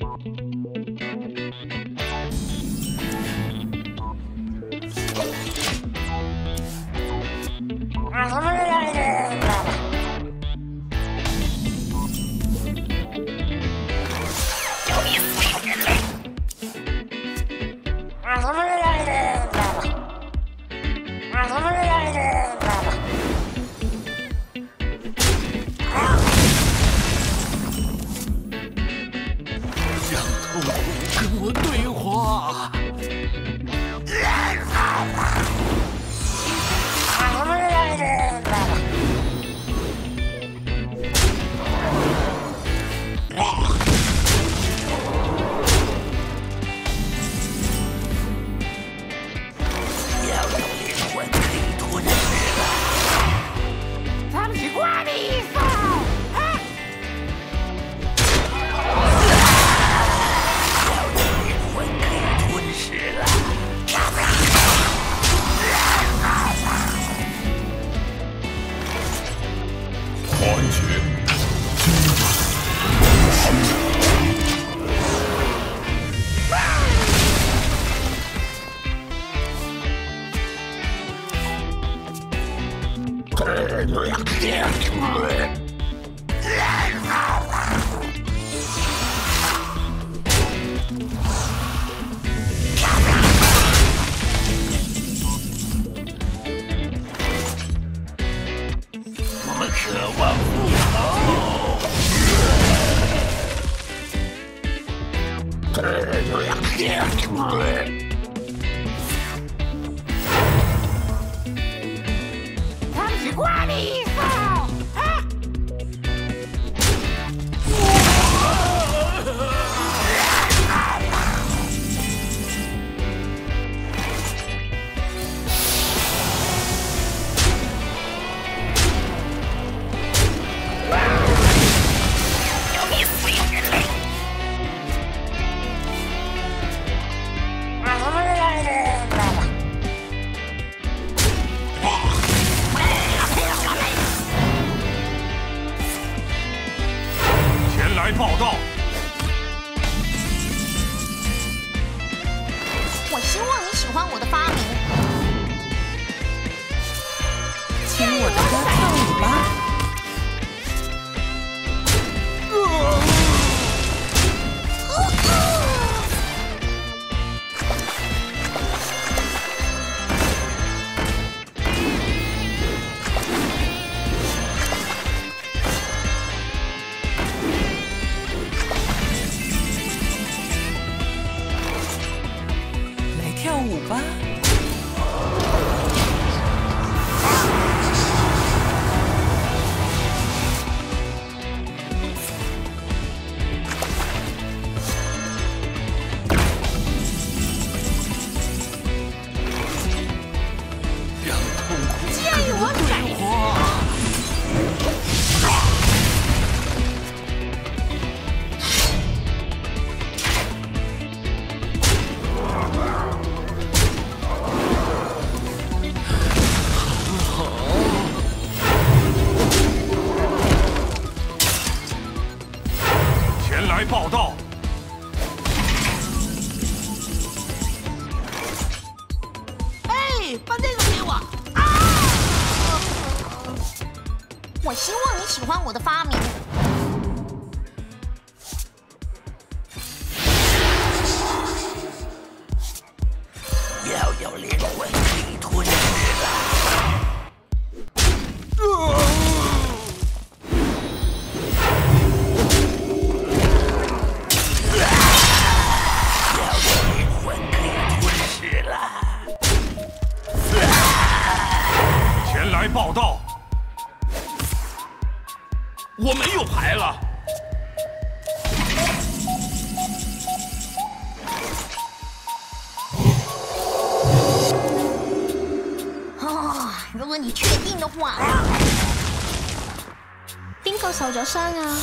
Don't you. fucking Yeah. Opa! 前来报道。哎，把那个给我！啊！我希望你喜欢我的发明。要有灵魂，你吞噬了。我没有牌了。如果你确定的话，边个受咗伤啊？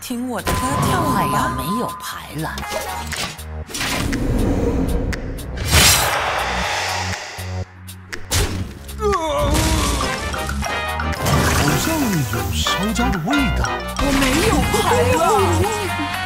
听我的歌跳舞吧。没有牌了。有烧焦的味道。我没有牌了。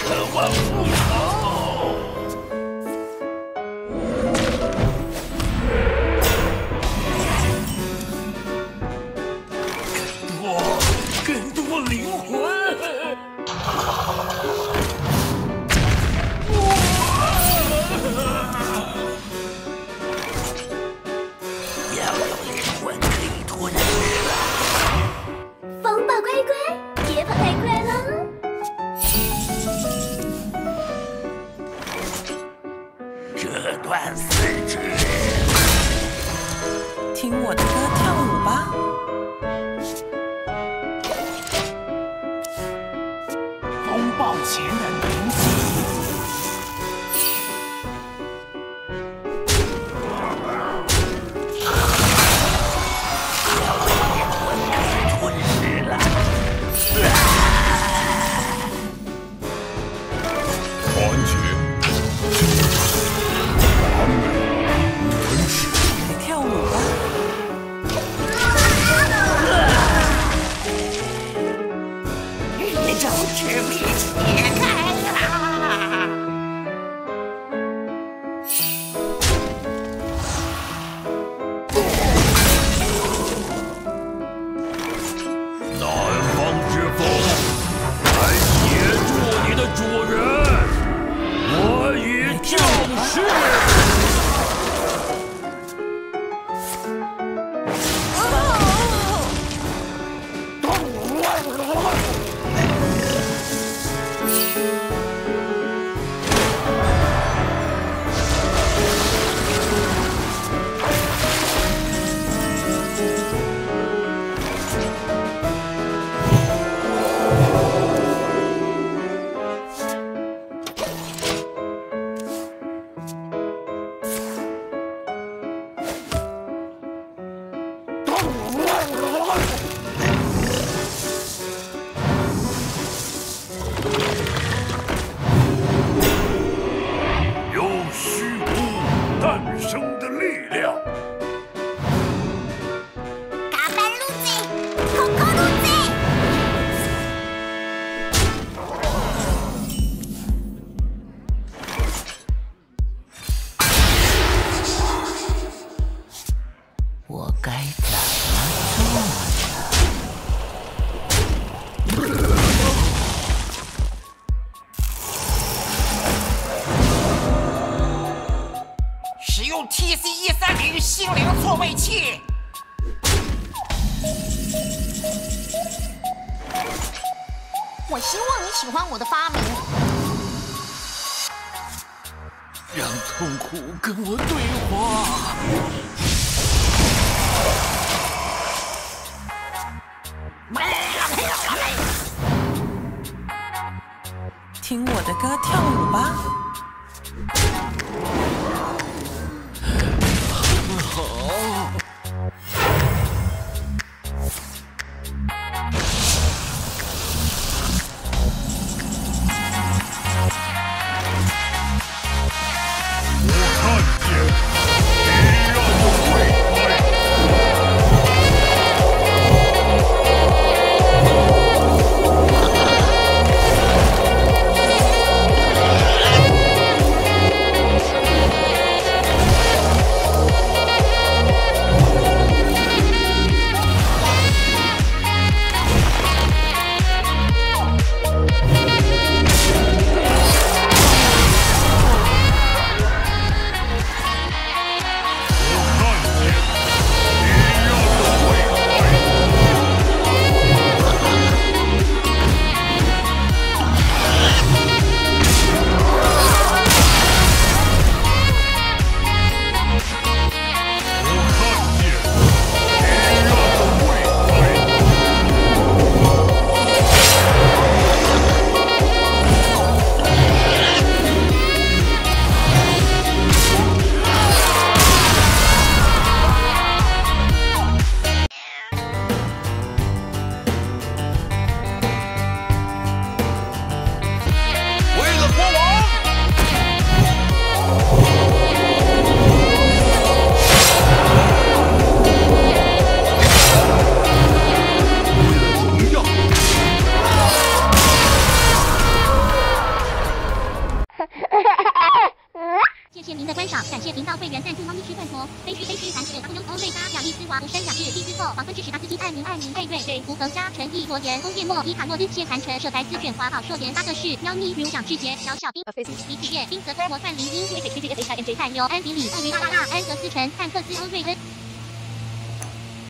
渴望复仇。折断四肢，听我的歌跳舞吧。风暴前的该怎么做呢？使用 TC 一三零心灵错位器。我希望你喜欢我的发明。让痛苦跟我对话。听我的歌跳舞吧。谢谢您的观赏感谢频道会员赞助猫咪吃饭陀飞须飞须韩雪 w 欧瑞巴雅丽丝娃无声雅致 dj 后黄昏之时大司机爱您爱您贝瑞水伏恒沙陈毅罗言龚叶墨伊卡诺丁谢韩晨舍白思卷华宝硕妍八个室喵咪如蒋志杰小小丁李体验冰河波摩范林英因为水世界的水彩跟水彩流恩比里厄运奥拉拉安格斯陈汉克斯欧瑞恩